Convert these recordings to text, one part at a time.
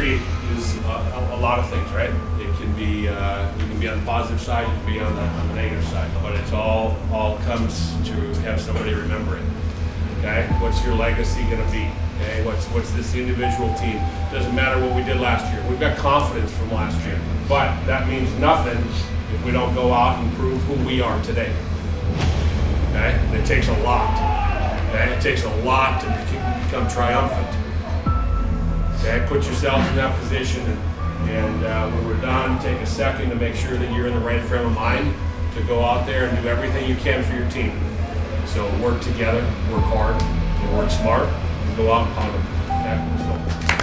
history is a, a, lot of things, right? It can be uh, you can be on the positive side, you can be on the, on the negative side, but it's all all comes to have somebody remember it. Okay, what's your legacy going to be? Okay, what's what's this individual team? Doesn't matter what we did last year. We've got confidence from last year, but that means nothing if we don't go out and prove who we are today. Okay, it takes a lot. Okay, it takes a lot to become triumphant. Okay, put yourself in that position, and, and uh, when we're done, take a second to make sure that you're in the right frame of mind to go out there and do everything you can for your team. So work together, work hard, and work smart, and go out and them. Okay? So.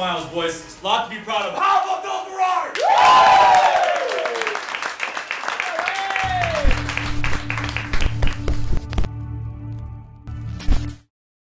Smiles, boys. A lot to be proud of. How about those Marauders?